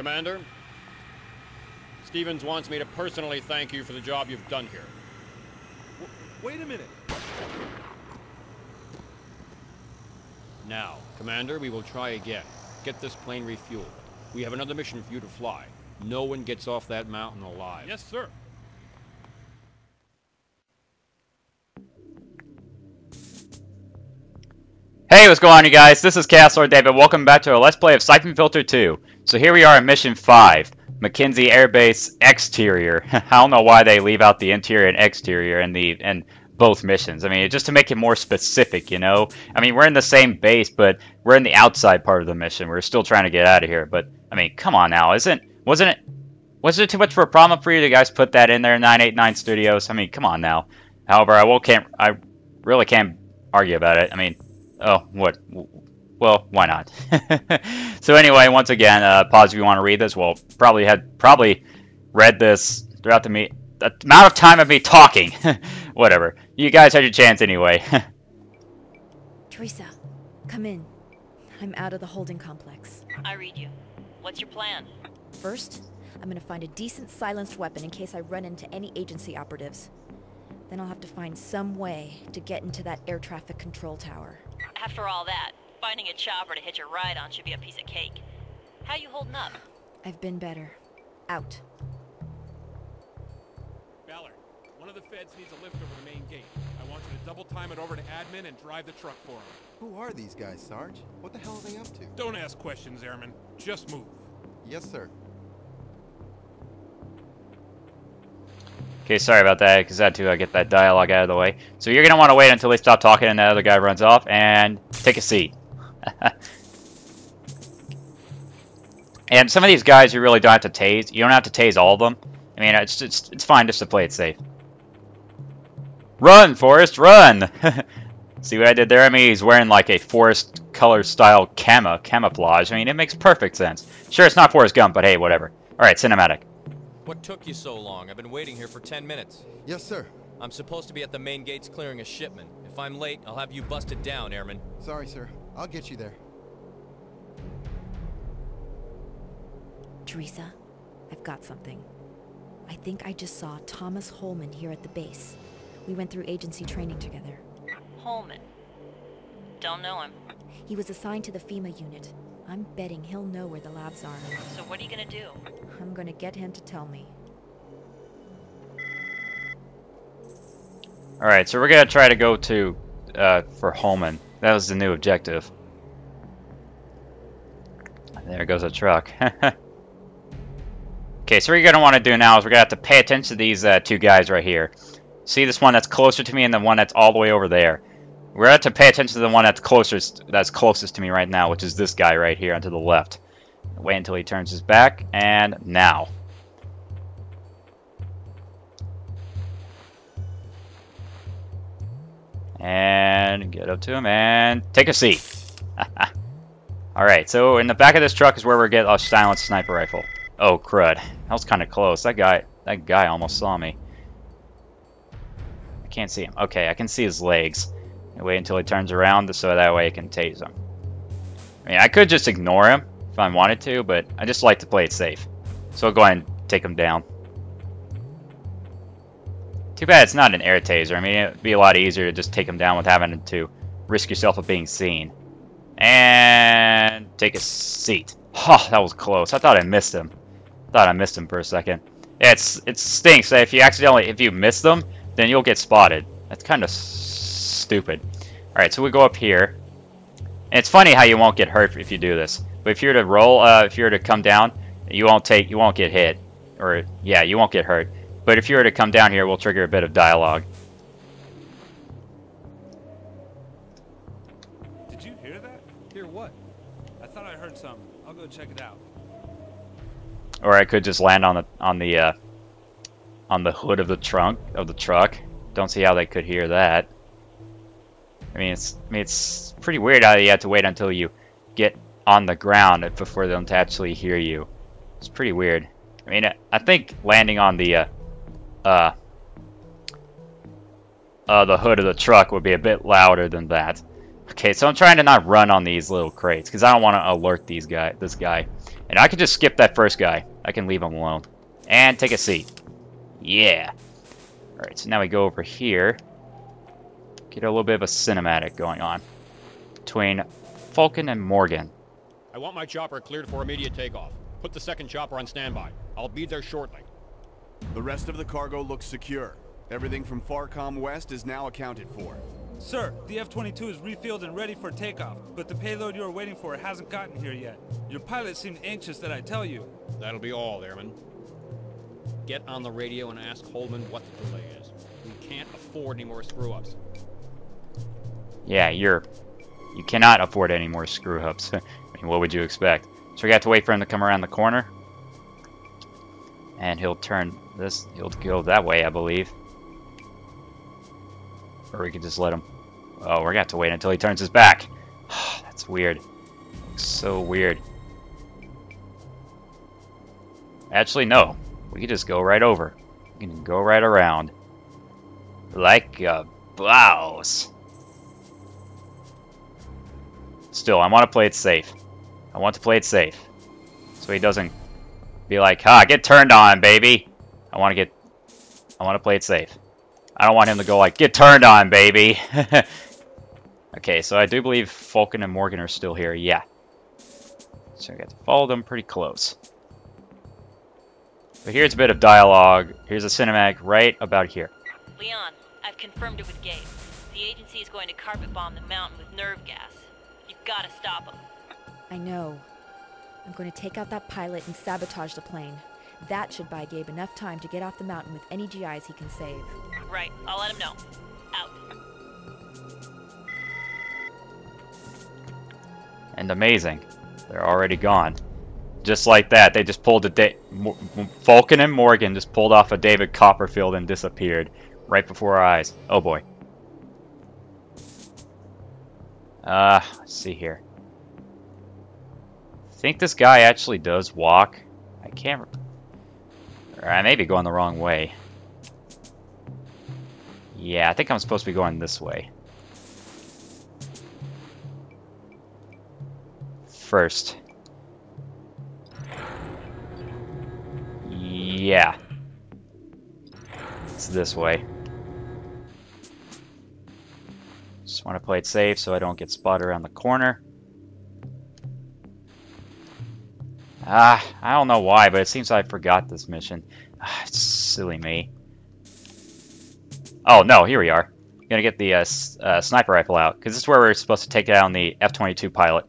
Commander, Stevens wants me to personally thank you for the job you've done here. Wait a minute. Now, Commander, we will try again. Get this plane refueled. We have another mission for you to fly. No one gets off that mountain alive. Yes, sir. Hey, what's going on, you guys? This is Chaos Lord David. Welcome back to our Let's Play of Syphon Filter 2. So here we are in Mission 5, McKenzie Air Base Exterior. I don't know why they leave out the interior and exterior in the in both missions. I mean, just to make it more specific, you know? I mean, we're in the same base, but we're in the outside part of the mission. We're still trying to get out of here. But, I mean, come on now. Isn't, wasn't it, wasn't it too much for a problem for you to guys put that in there, 989 Studios? I mean, come on now. However, I will can't, I really can't argue about it. I mean, Oh, what? Well, why not? so anyway, once again, uh, pause if you want to read this. Well, probably had probably read this throughout the me the amount of time of me talking. Whatever. You guys had your chance anyway. Teresa, come in. I'm out of the holding complex. I read you. What's your plan? First, I'm gonna find a decent silenced weapon in case I run into any agency operatives. Then I'll have to find some way to get into that air traffic control tower. After all that, finding a chopper to hitch a ride on should be a piece of cake. How you holding up? I've been better. Out. Ballard, one of the feds needs a lift over the main gate. I want you to double time it over to admin and drive the truck for him. Who are these guys, Sarge? What the hell are they up to? Don't ask questions, Airman. Just move. Yes, sir. Okay, sorry about that, because I had to uh, get that dialogue out of the way. So you're going to want to wait until they stop talking and the other guy runs off, and take a seat. and some of these guys you really don't have to tase. You don't have to tase all of them. I mean, it's, it's, it's fine just to play it safe. Run, Forrest, run! See what I did there? I mean, he's wearing like a forest color style camo, camouflage. I mean, it makes perfect sense. Sure, it's not Forrest Gump, but hey, whatever. Alright, cinematic. What took you so long? I've been waiting here for 10 minutes. Yes, sir. I'm supposed to be at the main gates clearing a shipment. If I'm late, I'll have you busted down, Airman. Sorry, sir. I'll get you there. Teresa, I've got something. I think I just saw Thomas Holman here at the base. We went through agency training together. Holman. Don't know him. He was assigned to the FEMA unit. I'm betting he'll know where the labs are. So what are you gonna do? I'm gonna get him to tell me. Alright, so we're gonna try to go to, uh, for Holman. That was the new objective. There goes a truck. okay, so what you're gonna want to do now is we're gonna have to pay attention to these uh, two guys right here. See this one that's closer to me and the one that's all the way over there. We're going to pay attention to the one that's closest that's closest to me right now, which is this guy right here onto the left. Wait until he turns his back, and now. And get up to him and take a seat. Alright, so in the back of this truck is where we get a silenced sniper rifle. Oh crud. That was kind of close. That guy that guy almost saw me. I can't see him. Okay, I can see his legs. And wait until he turns around so that way I can tase him. I mean, I could just ignore him if I wanted to, but I just like to play it safe. So I'll go ahead and take him down. Too bad it's not an air taser. I mean, it'd be a lot easier to just take him down without having to risk yourself of being seen. And take a seat. Oh, that was close. I thought I missed him. Thought I missed him for a second. Yeah, it's it stinks if you accidentally if you miss them, then you'll get spotted. That's kind of stupid. Alright, so we go up here. And it's funny how you won't get hurt if you do this. But if you're to roll, uh, if you're to come down, you won't take, you won't get hit. Or, yeah, you won't get hurt. But if you were to come down here, we'll trigger a bit of dialogue. Did you hear that? Hear what? I thought I heard something. I'll go check it out. Or I could just land on the on the uh, on the hood of the trunk of the truck. Don't see how they could hear that. I mean, it's I mean it's pretty weird how you have to wait until you get on the ground before them to actually hear you. It's pretty weird. I mean, I think landing on the uh, uh, uh, the hood of the truck would be a bit louder than that. Okay, so I'm trying to not run on these little crates because I don't want to alert these guy, this guy. And I can just skip that first guy. I can leave him alone. And take a seat. Yeah. Alright, so now we go over here. Get a little bit of a cinematic going on. Between Falcon and Morgan. I want my chopper cleared for immediate takeoff. Put the second chopper on standby. I'll be there shortly. The rest of the cargo looks secure. Everything from PharCom West is now accounted for. Sir, the F-22 is refilled and ready for takeoff, but the payload you are waiting for hasn't gotten here yet. Your pilot seemed anxious that I tell you. That'll be all, Airman. Get on the radio and ask Holman what the delay is. We can't afford any more screw-ups. Yeah, you're... You cannot afford any more screw-ups. I mean, what would you expect? So we got to wait for him to come around the corner. And he'll turn this... He'll go that way, I believe. Or we could just let him... Oh, we're gonna have to wait until he turns his back. That's weird. So weird. Actually, no. We could just go right over. We can go right around. Like a blouse. Still, I want to play it safe. I want to play it safe. So he doesn't be like, ha, get turned on, baby. I want to get... I want to play it safe. I don't want him to go like, get turned on, baby. okay, so I do believe Falcon and Morgan are still here. Yeah. So I got to follow them pretty close. But here's a bit of dialogue. Here's a cinematic right about here. Lian, I've confirmed it with Gabe. The agency is going to carpet bomb the mountain with nerve gas. You've got to stop him. I know. I'm going to take out that pilot and sabotage the plane. That should buy Gabe enough time to get off the mountain with any GIs he can save. Right, I'll let him know. Out. And amazing. They're already gone. Just like that, they just pulled a da Mo Falcon and Morgan just pulled off a David Copperfield and disappeared right before our eyes. Oh boy. Uh, let's see here. I think this guy actually does walk. I can't. I may be going the wrong way. Yeah, I think I'm supposed to be going this way. First. Yeah. It's this way. Just want to play it safe so I don't get spotted around the corner. Ah, I don't know why, but it seems I forgot this mission. Ah, silly me. Oh, no, here we are. Gonna get the uh, uh, sniper rifle out, because this is where we're supposed to take down the F-22 pilot.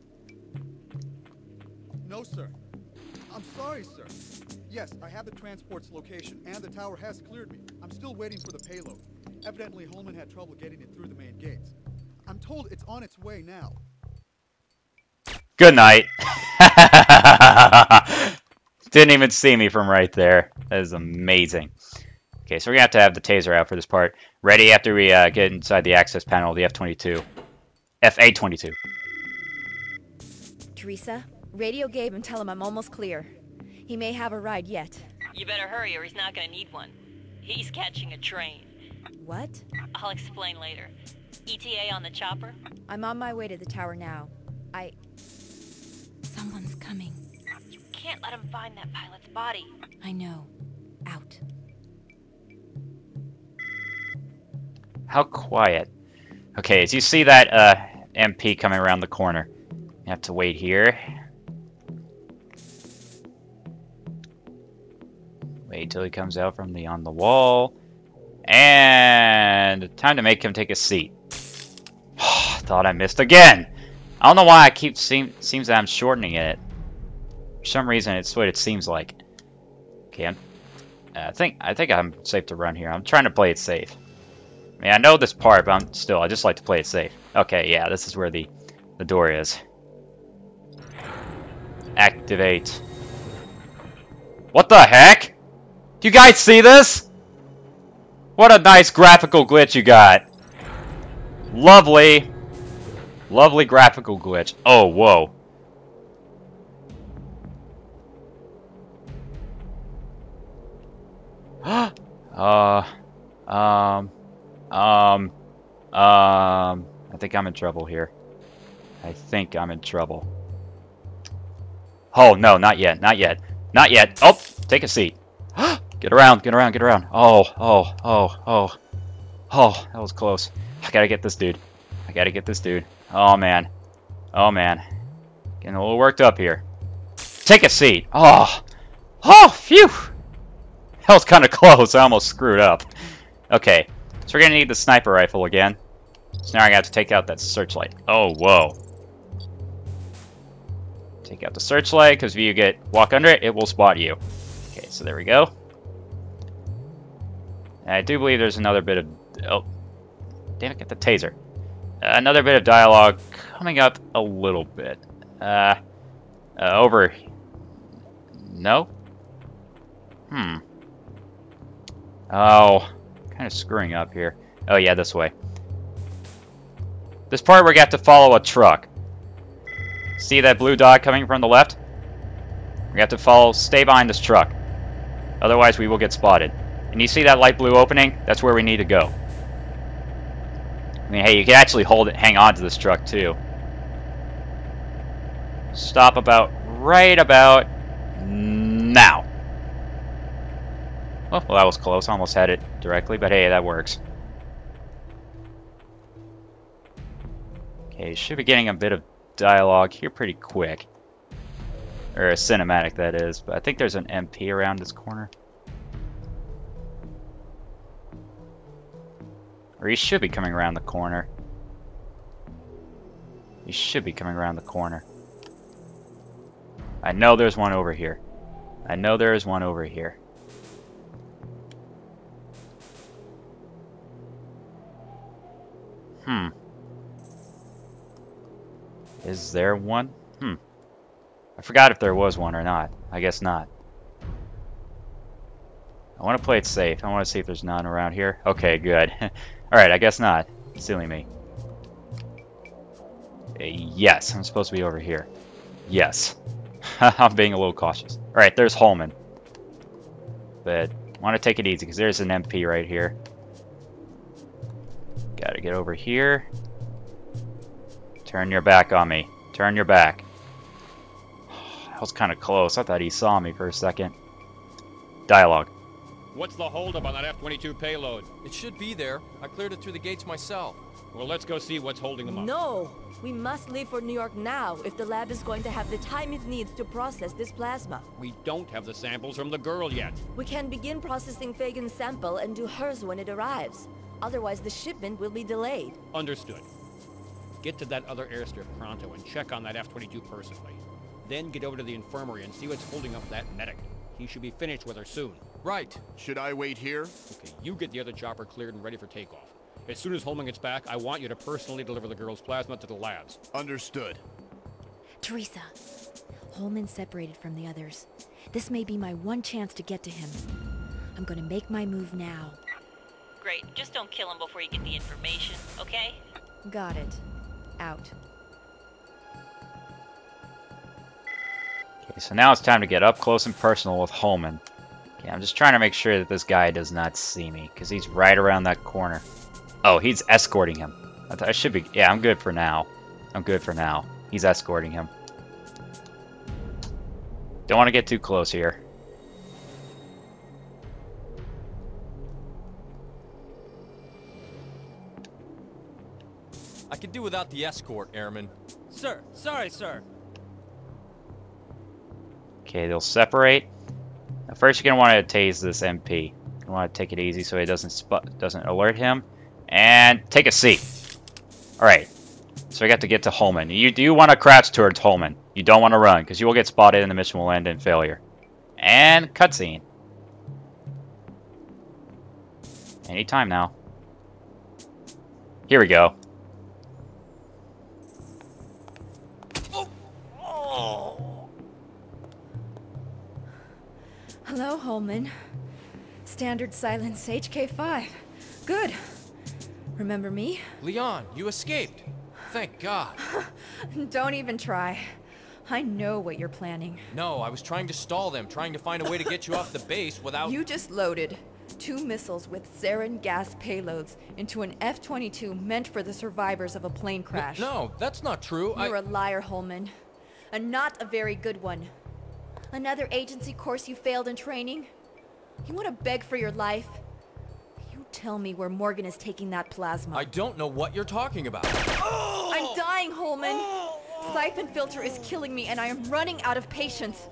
No, sir. I'm sorry, sir. Yes, I have the transport's location, and the tower has cleared me. I'm still waiting for the payload. Evidently, Holman had trouble getting it through the main gates. I'm told it's on its way now. Good night. Didn't even see me from right there. That is amazing. Okay, so we're gonna have to have the taser out for this part. Ready after we uh, get inside the access panel of the F-22. FA-22. Teresa, radio Gabe and tell him I'm almost clear. He may have a ride yet. You better hurry or he's not gonna need one. He's catching a train. What? I'll explain later. ETA on the chopper? I'm on my way to the tower now. I... Someone's coming. You can't let him find that pilot's body. I know. Out. How quiet. Okay, as you see that uh, MP coming around the corner, you have to wait here. Wait till he comes out from the on the wall. And time to make him take a seat. Thought I missed again. I don't know why I keep seem seems that I'm shortening it. For some reason, it's what it seems like. Okay, I'm, I think I think I'm safe to run here. I'm trying to play it safe. I mean, I know this part, but I'm still I just like to play it safe. Okay, yeah, this is where the the door is. Activate. What the heck? Do you guys see this? What a nice graphical glitch you got. Lovely. Lovely graphical glitch. Oh, whoa. uh, um, um, um, I think I'm in trouble here. I think I'm in trouble. Oh, no, not yet, not yet. Not yet. Oh, take a seat. get around, get around, get around. Oh, oh, oh, oh. Oh, that was close. I gotta get this dude. I gotta get this dude. Oh, man. Oh, man. Getting a little worked up here. Take a seat. Oh. Oh, phew. That was kind of close. I almost screwed up. Okay. So we're to need the sniper rifle again. So now I got to take out that searchlight. Oh, whoa. Take out the searchlight, because if you get walk under it, it will spot you. Okay, so there we go. And I do believe there's another bit of... Oh. Damn it, get the taser. Another bit of dialogue coming up a little bit. Uh, uh over... No? Hmm. Oh, kind of screwing up here. Oh yeah, this way. This part we got to follow a truck. See that blue dot coming from the left? We have to follow, stay behind this truck. Otherwise we will get spotted. And you see that light blue opening? That's where we need to go. I mean, hey, you can actually hold it, hang on to this truck too. Stop about, right about now. Oh, well, that was close. I Almost had it directly, but hey, that works. Okay, should be getting a bit of dialogue here pretty quick. Or a cinematic, that is. But I think there's an MP around this corner. Or he should be coming around the corner. He should be coming around the corner. I know there's one over here. I know there is one over here. Hmm. Is there one? Hmm. I forgot if there was one or not. I guess not. I want to play it safe. I want to see if there's none around here. Okay, good. Alright, I guess not. Silly me. Uh, yes, I'm supposed to be over here. Yes. I'm being a little cautious. Alright, there's Holman. But want to take it easy because there's an MP right here. Gotta get over here. Turn your back on me. Turn your back. That was kind of close. I thought he saw me for a second. Dialogue. What's the holdup on that F-22 payload? It should be there. I cleared it through the gates myself. Well, let's go see what's holding them up. No! We must leave for New York now if the lab is going to have the time it needs to process this plasma. We don't have the samples from the girl yet. We can begin processing Phagan's sample and do hers when it arrives. Otherwise, the shipment will be delayed. Understood. Get to that other airstrip pronto and check on that F-22 personally. Then get over to the infirmary and see what's holding up that medic. He should be finished with her soon. Right. Should I wait here? Okay, you get the other chopper cleared and ready for takeoff. As soon as Holman gets back, I want you to personally deliver the girl's plasma to the labs. Understood. Teresa, Holman separated from the others. This may be my one chance to get to him. I'm gonna make my move now. Great. Just don't kill him before you get the information, okay? Got it. Out. Okay, so now it's time to get up close and personal with Holman. Okay, I'm just trying to make sure that this guy does not see me, because he's right around that corner. Oh, he's escorting him. I, I should be... Yeah, I'm good for now. I'm good for now. He's escorting him. Don't want to get too close here. I could do without the escort, Airman. Sir, sorry, sir. Okay, they'll separate. Now first, you're gonna want to tase this MP. You want to take it easy so he doesn't doesn't alert him, and take a seat. All right. So we got to get to Holman. You do want to crouch towards Holman. You don't want to run because you will get spotted and the mission will end in failure. And cutscene. Anytime now. Here we go. Hello, Holman. Standard silence HK5. Good. Remember me? Lian, you escaped. Thank God. Don't even try. I know what you're planning. No, I was trying to stall them, trying to find a way to get you off the base without... You just loaded. two missiles with sarin gas payloads into an F-22 meant for the survivors of a plane crash. No, that's not true. You're I... a liar, Holman. And not a very good one. Another agency course you failed in training? You want to beg for your life? You tell me where Morgan is taking that plasma. I don't know what you're talking about. Oh! I'm dying, Holman. Oh! Syphon filter is killing me and I am running out of patience.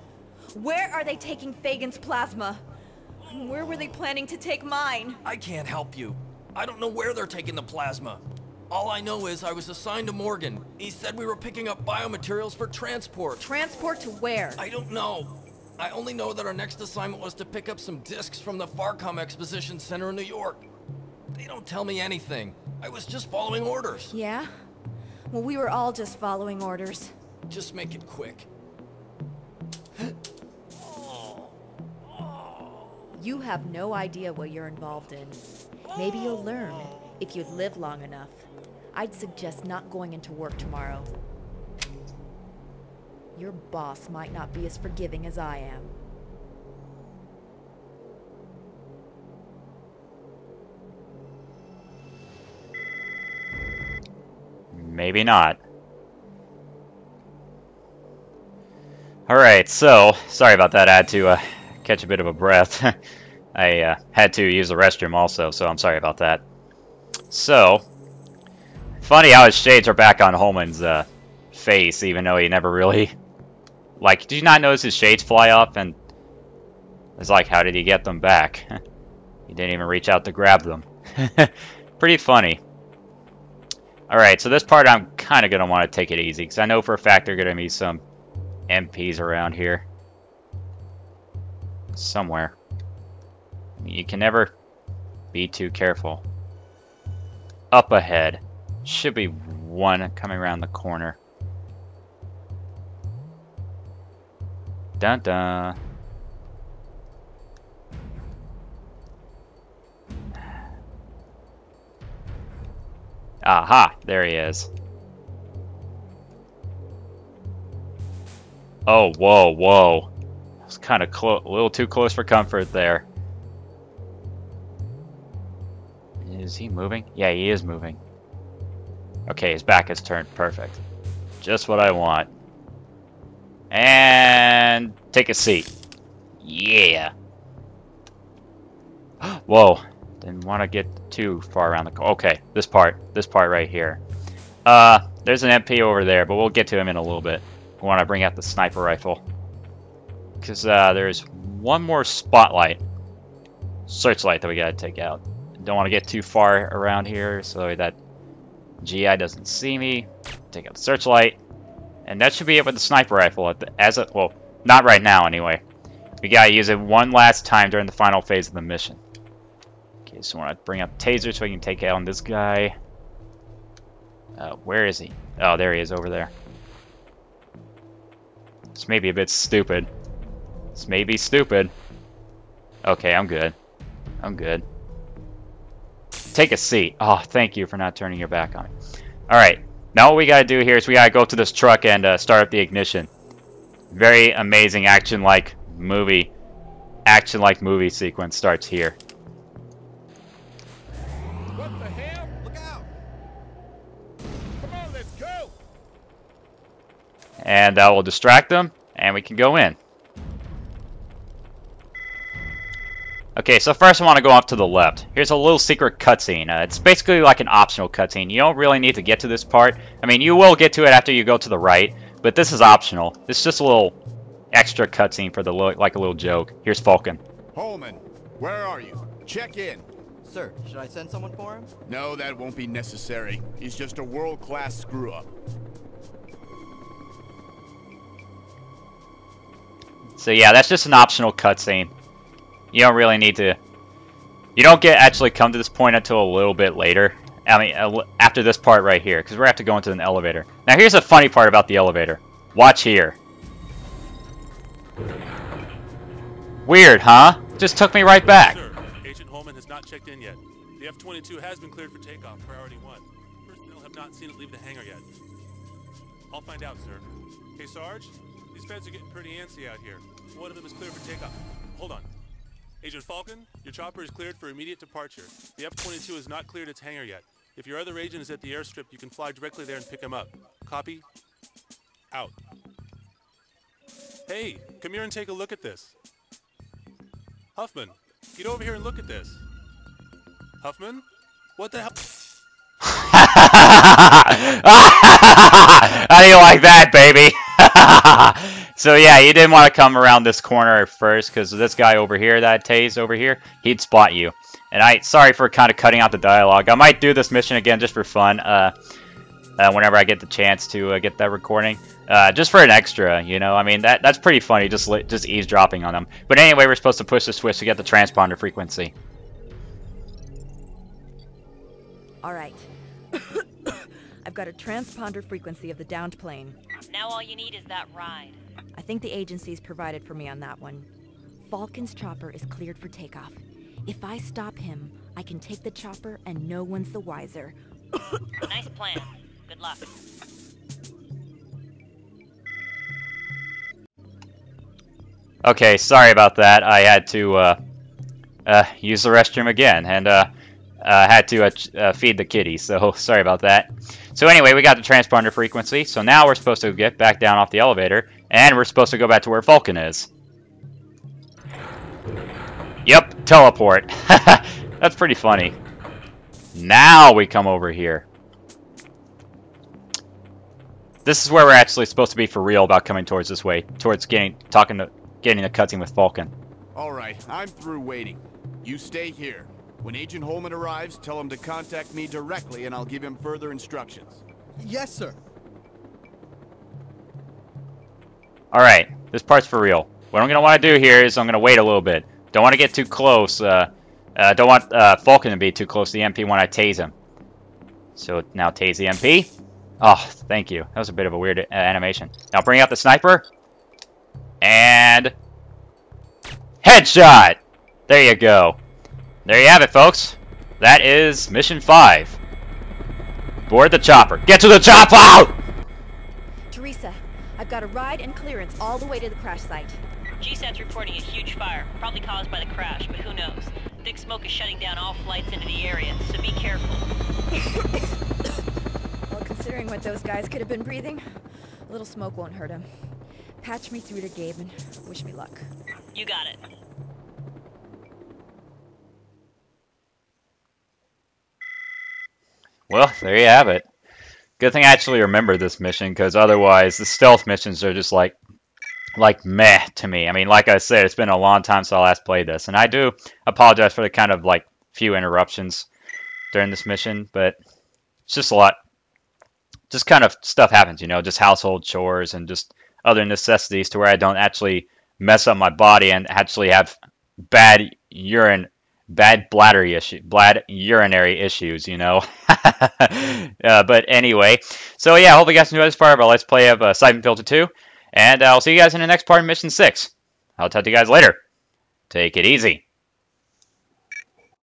Where are they taking Phagan's plasma? And where were they planning to take mine? I can't help you. I don't know where they're taking the plasma. All I know is I was assigned to Morgan. He said we were picking up biomaterials for transport. Transport to where? I don't know. I only know that our next assignment was to pick up some discs from the PharCom Exposition Center in New York. They don't tell me anything. I was just following orders. Yeah? Well, we were all just following orders. Just make it quick. You have no idea what you're involved in. Maybe you'll learn if you live long enough. I'd suggest not going into work tomorrow. Your boss might not be as forgiving as I am. Maybe not. Alright, so, sorry about that. I had to uh, catch a bit of a breath. I uh, had to use the restroom also, so I'm sorry about that. So, funny how his shades are back on Holman's uh, face, even though he never really... Like, did you not notice his shades fly up? And it's like, how did he get them back? he didn't even reach out to grab them. Pretty funny. Alright, so this part I'm kind of going to want to take it easy, because I know for a fact there are going to be some MPs around here. Somewhere. You can never be too careful. Up ahead. Should be one coming around the corner. Dun dun. Aha, there he is. Oh, whoa, whoa. It's kind of a little too close for comfort there. Is he moving? Yeah, he is moving. Okay, his back is turned. Perfect. Just what I want. And take a seat. Yeah. Whoa. Didn't want to get too far around the... Okay, this part. This part right here. Uh, there's an MP over there, but we'll get to him in a little bit. I want to bring out the sniper rifle. Because uh, there's one more spotlight. Searchlight that we got to take out. Don't want to get too far around here so that GI doesn't see me. Take out the searchlight. And that should be it with the sniper rifle. The, as a, Well, not right now anyway. We gotta use it one last time during the final phase of the mission. Okay, so want to bring up taser so we can take out this guy. Uh, where is he? Oh, there he is over there. This may be a bit stupid. This may be stupid. Okay, I'm good. I'm good. Take a seat. Oh, thank you for not turning your back on me. Alright, now what we gotta do here is we gotta go to this truck and uh, start up the ignition. Very amazing action-like movie. Action-like movie sequence starts here. What the hell? Look out! Come on, let's go! And that will distract them, and we can go in. Okay, so first I want to go off to the left. Here's a little secret cutscene. Uh, it's basically like an optional cutscene. You don't really need to get to this part. I mean, you will get to it after you go to the right, but this is optional. It's just a little extra cutscene for the like a little joke. Here's Falcon. Holman, where are you? Check in. Sir, should I send someone for him? No, that won't be necessary. He's just a world-class screw-up. So yeah, that's just an optional cutscene. You don't really need to... You don't get actually come to this point until a little bit later. I mean, after this part right here, because we're have to go into an elevator. Now, here's the funny part about the elevator. Watch here. Weird, huh? Just took me right back. Sir, Agent Holman has not checked in yet. The F-22 has been cleared for takeoff, priority one. Personnel have not seen it leave the hangar yet. I'll find out, sir. Hey, Sarge, these feds are getting pretty antsy out here. One of them is cleared for takeoff. Hold on. Agent Falcon, your chopper is cleared for immediate departure. The F-22 has not cleared its hangar yet. If your other agent is at the airstrip, you can fly directly there and pick him up. Copy? Out. Hey, come here and take a look at this. Huffman, get over here and look at this. Huffman? What the hell? How do you like that, baby? so yeah, you didn't want to come around this corner at first because this guy over here that tased over here, he'd spot you. And I, sorry for kind of cutting out the dialogue. I might do this mission again just for fun. Uh, uh, whenever I get the chance to uh, get that recording, uh, just for an extra, you know. I mean, that that's pretty funny, just just eavesdropping on them. But anyway, we're supposed to push the switch to get the transponder frequency. All right. I've got a transponder frequency of the downed plane. Now all you need is that ride. I think the agency's provided for me on that one. Falcon's chopper is cleared for takeoff. If I stop him, I can take the chopper and no one's the wiser. nice plan. Good luck. Okay, sorry about that. I had to uh, uh, use the restroom again, and uh, uh had to uh, uh, feed the kitty, so sorry about that. So anyway, we got the transponder frequency, so now we're supposed to get back down off the elevator, and we're supposed to go back to where Falcon is. Yep, teleport. That's pretty funny. Now we come over here. This is where we're actually supposed to be for real about coming towards this way, towards getting talking to getting a cutscene with Falcon. All right, I'm through waiting. You stay here. When Agent Holman arrives, tell him to contact me directly and I'll give him further instructions. Yes, sir. All right, this part's for real. What I'm going to want to do here is I'm going to wait a little bit. Don't want to get too close. Uh, uh, don't want uh, Falcon to be too close to the MP when I tase him. So now tase the MP. Oh, thank you. That was a bit of a weird uh, animation. Now bring out the sniper. And... Headshot! There you go. There you have it, folks. That is Mission 5. Board the chopper. Get to the chopper! Teresa, I've got a ride and clearance all the way to the crash site. GSAT's reporting a huge fire, probably caused by the crash, but who knows. Thick smoke is shutting down all flights into the area, so be careful. well, considering what those guys could have been breathing, a little smoke won't hurt them. Patch me through to Gabe and wish me luck. You got it. Well, there you have it. Good thing I actually remember this mission, because otherwise the stealth missions are just like, like meh to me. I mean, like I said, it's been a long time since I last played this, and I do apologize for the kind of like few interruptions during this mission, but it's just a lot, just kind of stuff happens, you know, just household chores and just other necessities to where I don't actually mess up my body and actually have bad urine bad bladder issue, blad urinary issues, you know. uh, but anyway, so yeah, hope you guys enjoyed this part of our Let's Play of uh, Syphon Filter 2, and I'll see you guys in the next part of Mission 6. I'll talk to you guys later. Take it easy.